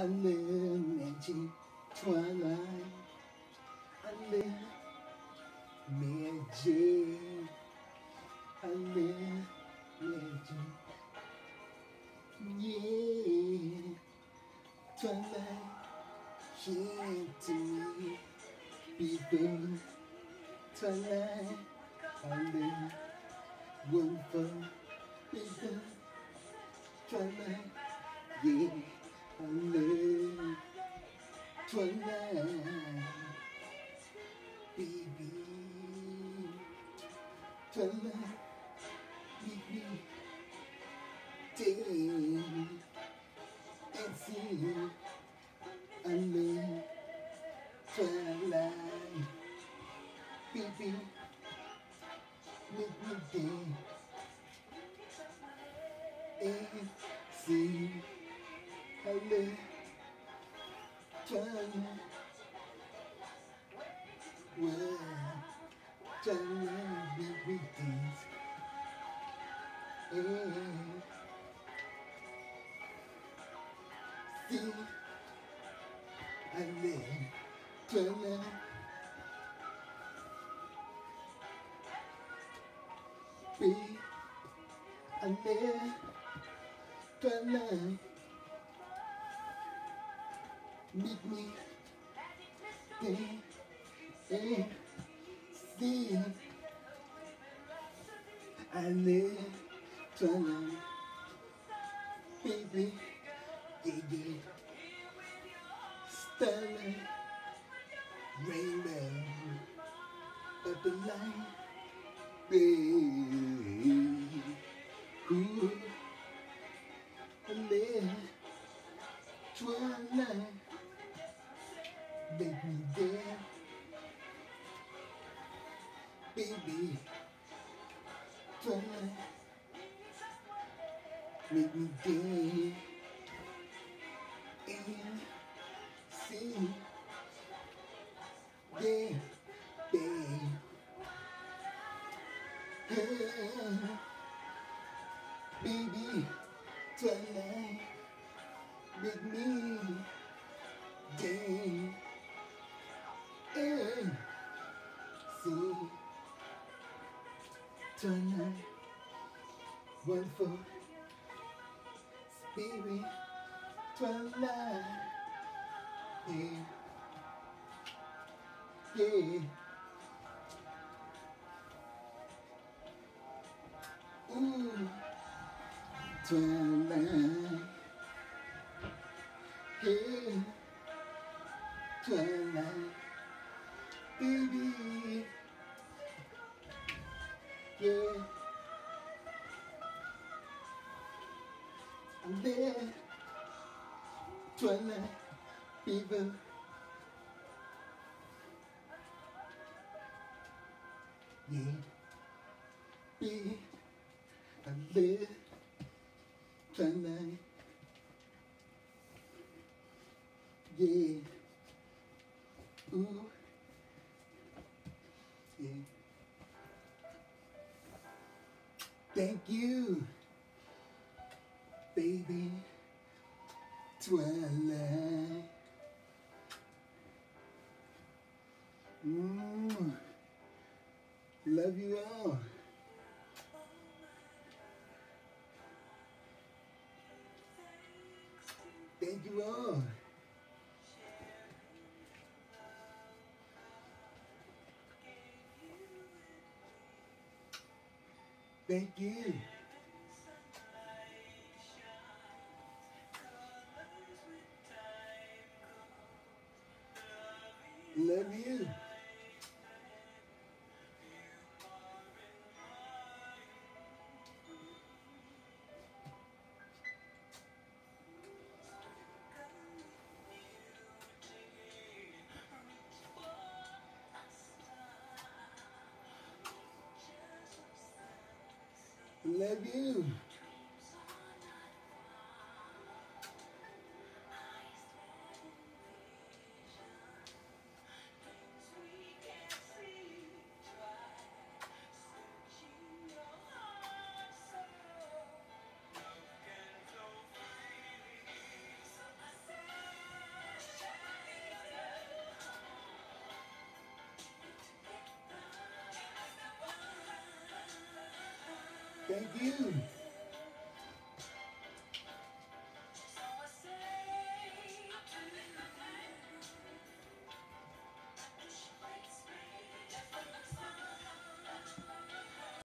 I live magic twilight. I live magic. I live magic. Yeah. Twilight came to me. People. Twilight. I live one for people. Twilight. Yeah. Live twilight. Baby. Twilight. Baby. Day. And see. I live twilight. Baby. Make me day. And see. I live twilight. Well, twilight baby things. And see. I live twilight. Be I live twilight. Meet me there and see. I live twilight. Baby, yeah, yeah. Starlight, rainbow, up the light, baby. Ooh, I live twilight, make me there, baby. Twilight, make me there, and see, there, babe. Hey, baby, twilight, make me day, wonderful spirit, twilight, yeah, yeah. Ooh, twilight, yeah, twilight, baby, yeah. There, twilight, fever. Yeah, be I live twilight. Yeah, ooh, yeah. Thank you, baby. Twilight. Mmm. Love you all. Thank you all. Thank you. Love you. Love you.